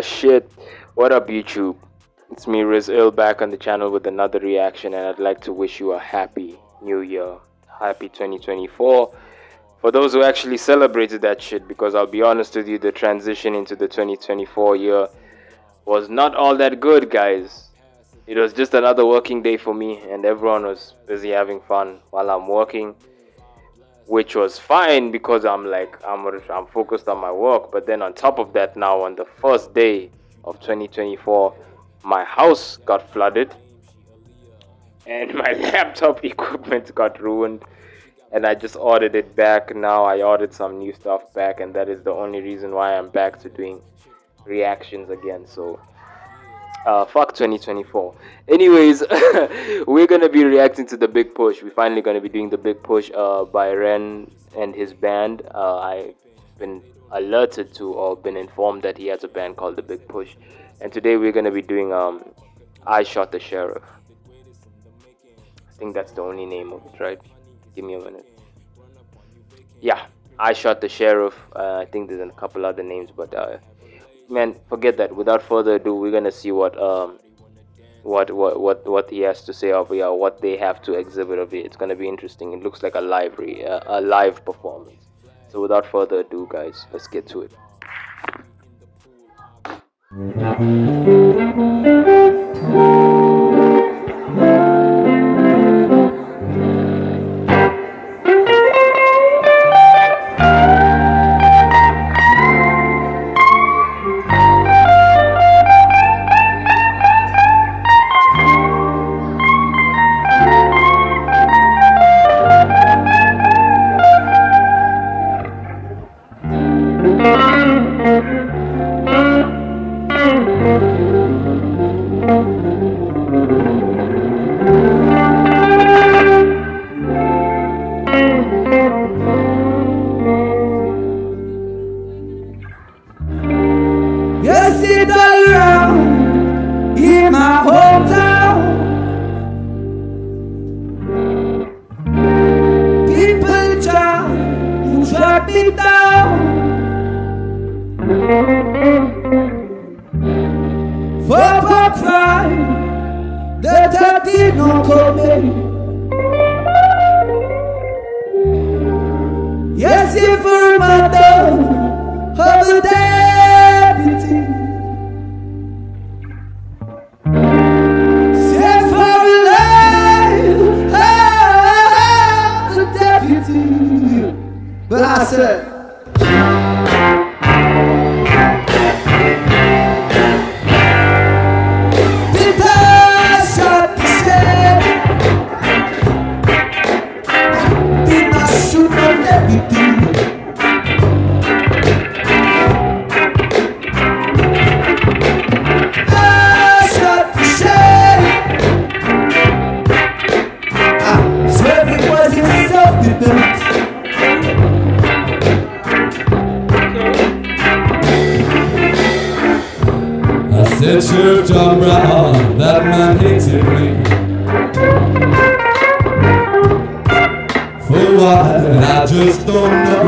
Ah, shit. What up, YouTube? It's me, Riz Ill, back on the channel with another reaction, and I'd like to wish you a happy new year. Happy 2024. For those who actually celebrated that shit, because I'll be honest with you, the transition into the 2024 year was not all that good, guys. It was just another working day for me, and everyone was busy having fun while I'm working which was fine because I'm like I'm I'm focused on my work. But then on top of that, now on the first day of 2024, my house got flooded, and my laptop equipment got ruined, and I just ordered it back. Now I ordered some new stuff back, and that is the only reason why I'm back to doing reactions again. So uh, fuck 2024 anyways we're gonna be reacting to the big push. We're finally gonna be doing the big push uh, by ren and his band. Uh, i've been alerted to or been informed that he has a band called the big push. And today we're gonna be doing um i shot the sheriff. I think that's the only name of it right? Give me a minute. Yeah i shot the sheriff. Uh, i think there's a couple other names but uh, man, forget that. Without further ado, we're gonna see what um what what what what he has to say over here, what they have to exhibit over here. It's gonna be interesting. It looks like a live re- uh, a live performance. So without further ado, guys, let's get to it. Dirty no coming. Yes, for mother of the deputy. Say just don't know.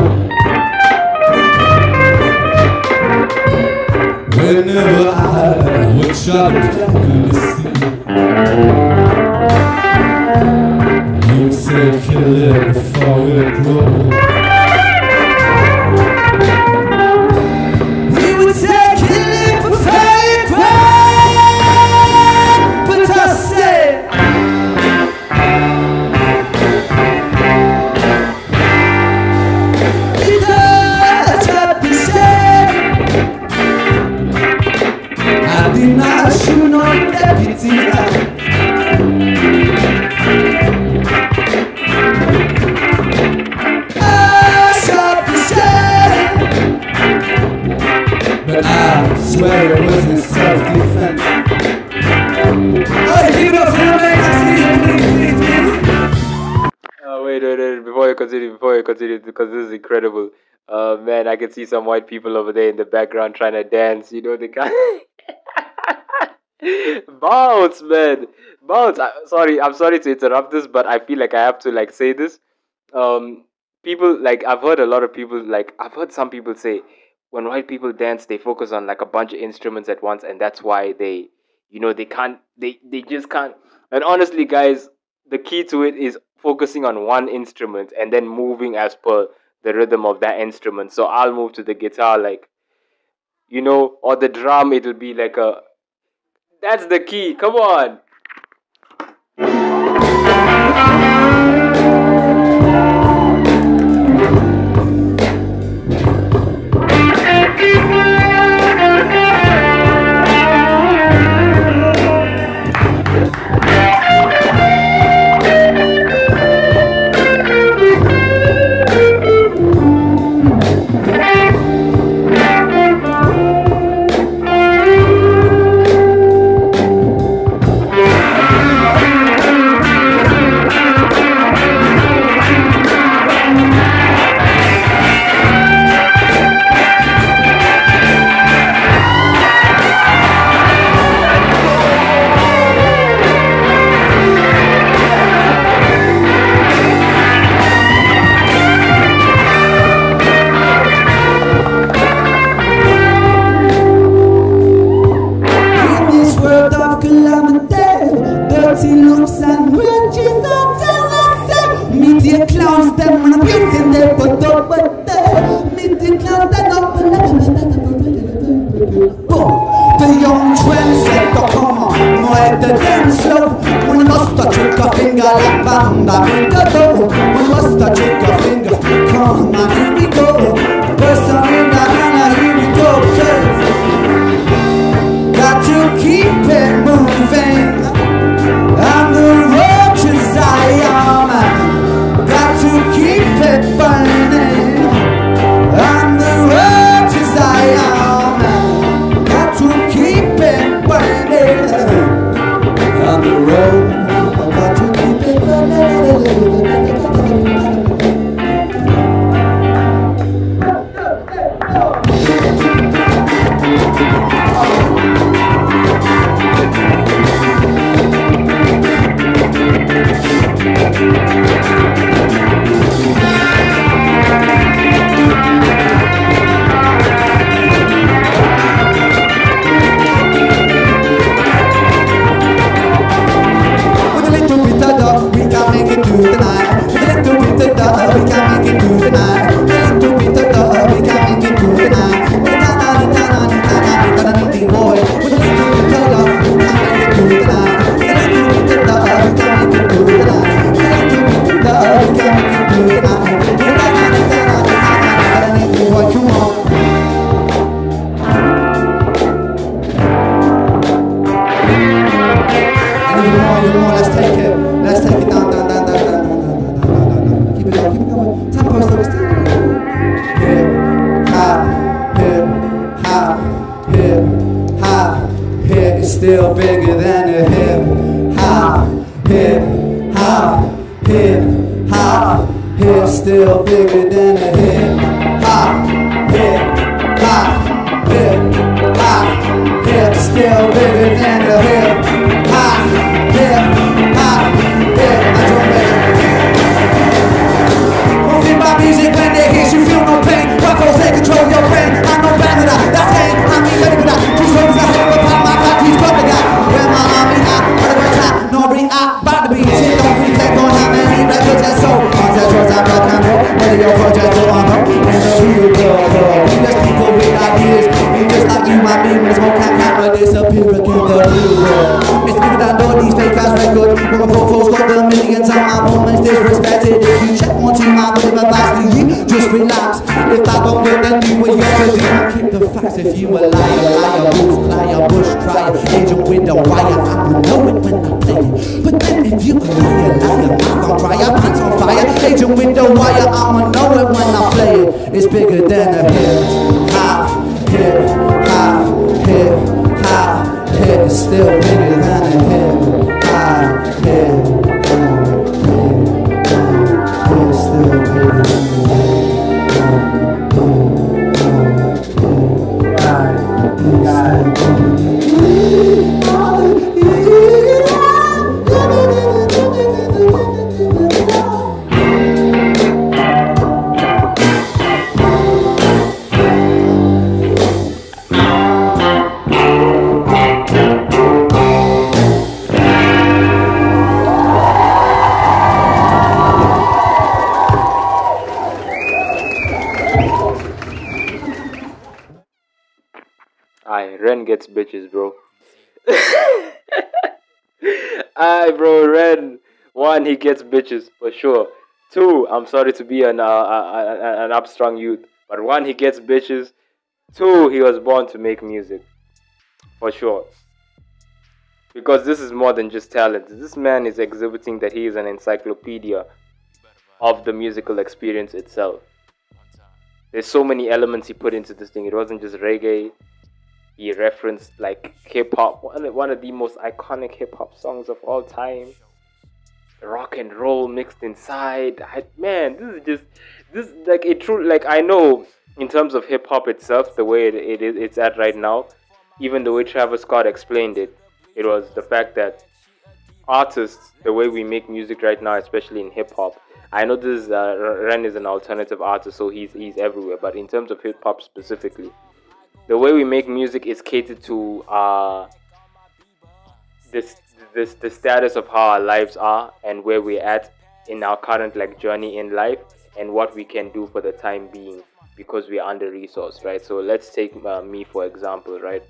because this is incredible. Uh, man, I can see some white people over there in the background trying to dance. You know, they can't. bounce man bounce I, sorry i'm sorry to interrupt this but i feel like i have to like say this um people like i've heard a lot of people like i've heard some people say when white people dance they focus on like a bunch of instruments at once and that's why they you know they can't they they just can't and honestly guys the key to it is focusing on one instrument and then moving as per the rhythm of that instrument. So I'll move to the guitar, like, you know, or the drum, it'll be like a. That's the key, come on! anymore. Let's take it. Let's take it down, down, down, down, down, down, down, down, down, down, down. Keep it up, keep it going. Top post over still. Hip hop, hip hop, hip hop, hip is still bigger than a hip hop, hip hop, hip hop, hip still bigger than a hip hop, hip hop, hip hop, hip still bigger than a Cause if you a liar, liar, bush, liar, bush, crier, angel with a wire, I will know it when I play it. But then if you a liar, liar, mouth on fire, pants on fire, angel with a wire, I'ma know it bitches, bro. I bro, Ren. One, he gets bitches for sure. Two, I'm sorry to be an uh, uh, an upstrung youth, but one, he gets bitches. Two, he was born to make music, for sure. Because this is more than just talent. This man is exhibiting that he is an encyclopedia of the musical experience itself. There's so many elements he put into this thing. It wasn't just reggae. He referenced like hip hop, one of the most iconic hip hop songs of all time. Rock and roll mixed inside. I, man, this is just this like it true. Like I know in terms of hip hop itself, the way it, it is it's at right now, even the way Travis Scott explained it, it was the fact that artists, the way we make music right now, especially in hip hop. I know this is, uh, Ren is an alternative artist, so he's he's everywhere. But in terms of hip hop specifically, the way we make music is catered to uh, this this the status of how our lives are and where we're at in our current like journey in life and what we can do for the time being because we're under resourced, right? So let's take uh, me for example, right?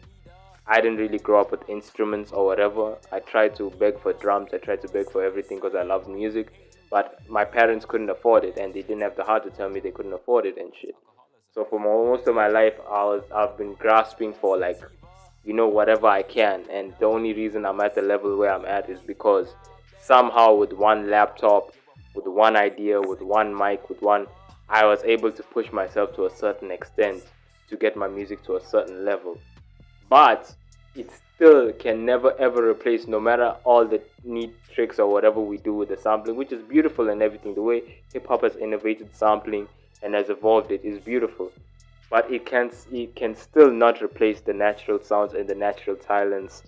I didn't really grow up with instruments or whatever. I tried to beg for drums. I tried to beg for everything because I loved music, but my parents couldn't afford it, and they didn't have the heart to tell me they couldn't afford it and shit. So for most of my life, I was I've been grasping for like, you know, whatever I can, and the only reason I'm at the level where I'm at is because somehow with one laptop, with one idea, with one mic, with one, I was able to push myself to a certain extent to get my music to a certain level. But it still can never ever replace no matter all the neat tricks or whatever we do with the sampling which is beautiful and everything the way hip hop has innovated sampling and has evolved it is beautiful but it can it can still not replace the natural sounds and the natural talents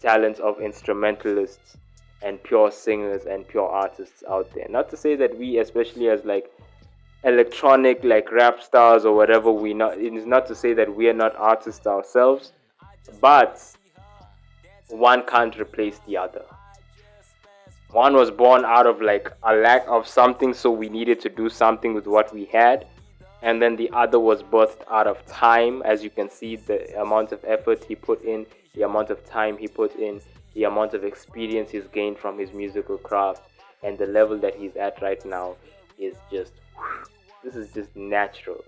talents of instrumentalists and pure singers and pure artists out there not to say that we especially as like electronic like rap stars or whatever we not it is not to say that we are not artists ourselves but one can't replace the other. One was born out of like a lack of something, so we needed to do something with what we had. And then the other was birthed out of time. As you can see, the amount of effort he put in, the amount of time he put in, the amount of experience he's gained from his musical craft, and the level that he's at right now is just this is just natural.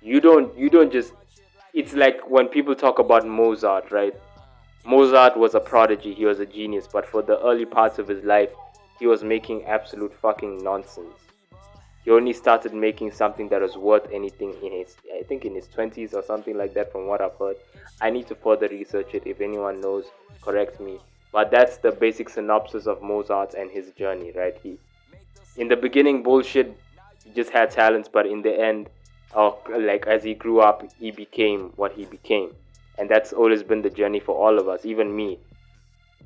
You don't you don't just it's like when people talk about Mozart, right? Mozart was a prodigy, he was a genius, but for the early parts of his life, he was making absolute fucking nonsense. He only started making something that was worth anything in his, I think, in his 20s or something like that, from what I've heard. I need to further research it. If anyone knows, correct me. But that's the basic synopsis of Mozart and his journey, right? He, in the beginning, bullshit, he just had talents, but in the end, or like as he grew up, he became what he became. And that's always been the journey for all of us, even me.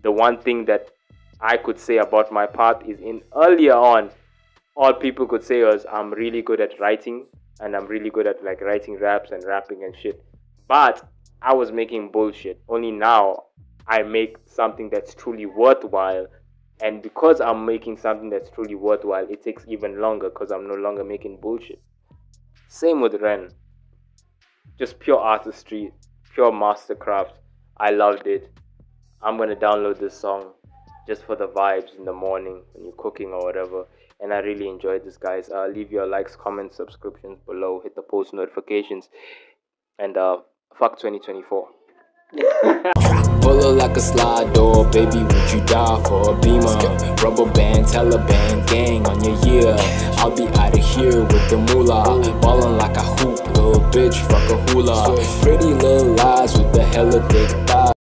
The one thing that I could say about my path is in earlier on, all people could say was I'm really good at writing and I'm really good at like writing raps and rapping and shit. But I was making bullshit. Only now I make something that's truly worthwhile. And because I'm making something that's truly worthwhile, it takes even longer because I'm no longer making bullshit. Same with Ren. Just pure artistry, pure mastercraft. I loved it. I'm gonna download this song just for the vibes in the morning when you're cooking or whatever. And I really enjoyed this, guys. Uh, leave your likes, comments, subscriptions below. Hit the post notifications. And uh, fuck 2024. Pull like a slide door, baby, would you die for a beamer? Rubber band, Taliban, gang on your ear. I'll be out of here with the moolah. Ballin' like a hoop, bitch, fuck a hula. Pretty little lies with the hella dick